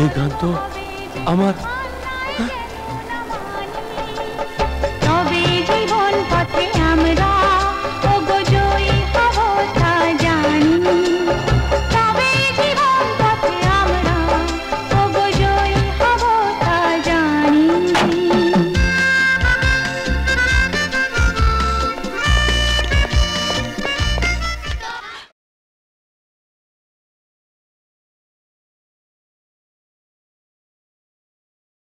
एक गान तो अमर